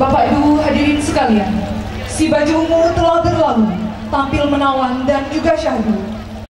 Bapak Ibu hadirin sekalian, si baju ungu telah berlalu, tampil menawan dan juga syahdu.